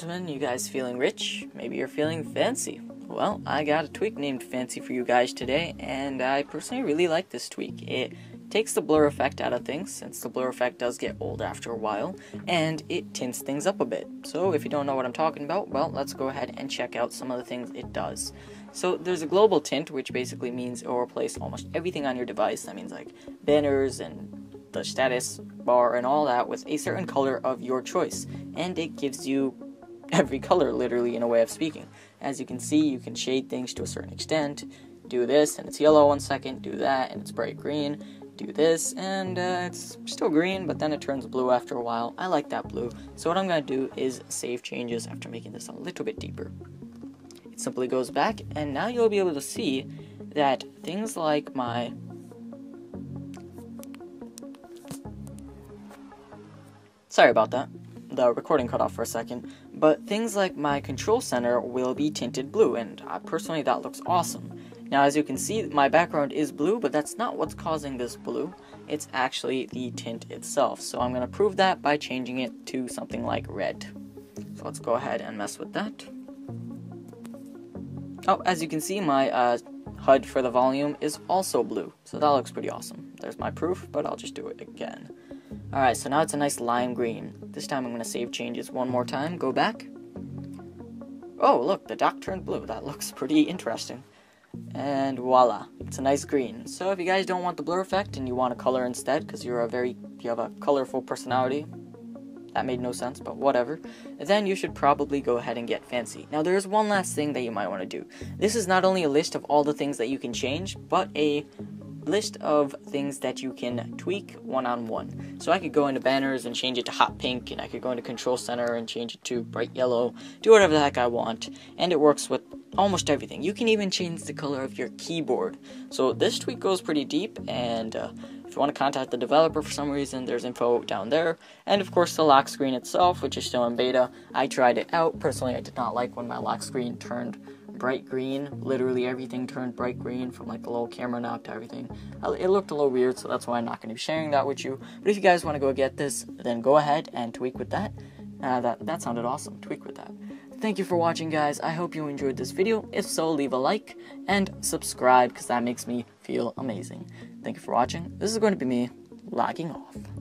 gentlemen, you guys feeling rich? Maybe you're feeling fancy. Well, I got a tweak named Fancy for you guys today, and I personally really like this tweak. It takes the blur effect out of things, since the blur effect does get old after a while, and it tints things up a bit. So if you don't know what I'm talking about, well, let's go ahead and check out some of the things it does. So there's a global tint, which basically means it will replace almost everything on your device. That means like banners and the status bar and all that with a certain color of your choice. And it gives you every color, literally, in a way of speaking. As you can see, you can shade things to a certain extent. Do this, and it's yellow one second. Do that, and it's bright green. Do this, and uh, it's still green, but then it turns blue after a while. I like that blue. So what I'm going to do is save changes after making this a little bit deeper. It simply goes back, and now you'll be able to see that things like my Sorry about that. The recording cut off for a second. But things like my control center will be tinted blue, and uh, personally that looks awesome. Now as you can see, my background is blue, but that's not what's causing this blue. It's actually the tint itself. So I'm going to prove that by changing it to something like red. So let's go ahead and mess with that. Oh, as you can see, my uh, HUD for the volume is also blue. So that looks pretty awesome. There's my proof, but I'll just do it again. Alright, so now it's a nice lime green. This time I'm going to save changes one more time. Go back. Oh, look, the dock turned blue. That looks pretty interesting. And voila, it's a nice green. So if you guys don't want the blur effect and you want a color instead, because you're a very, you have a colorful personality, that made no sense, but whatever, then you should probably go ahead and get fancy. Now there is one last thing that you might want to do. This is not only a list of all the things that you can change, but a list of things that you can tweak one on one. So I could go into banners and change it to hot pink, and I could go into control center and change it to bright yellow, do whatever the heck I want, and it works with almost everything. You can even change the color of your keyboard. So this tweak goes pretty deep, and uh, if you want to contact the developer for some reason, there's info down there. And of course, the lock screen itself, which is still in beta. I tried it out. Personally, I did not like when my lock screen turned bright green. Literally everything turned bright green from like the little camera knob to everything. It looked a little weird, so that's why I'm not going to be sharing that with you. But if you guys want to go get this, then go ahead and tweak with that. Uh, that that sounded awesome. Tweak with that. Thank you for watching, guys. I hope you enjoyed this video. If so, leave a like and subscribe because that makes me feel amazing. Thank you for watching. This is going to be me logging off.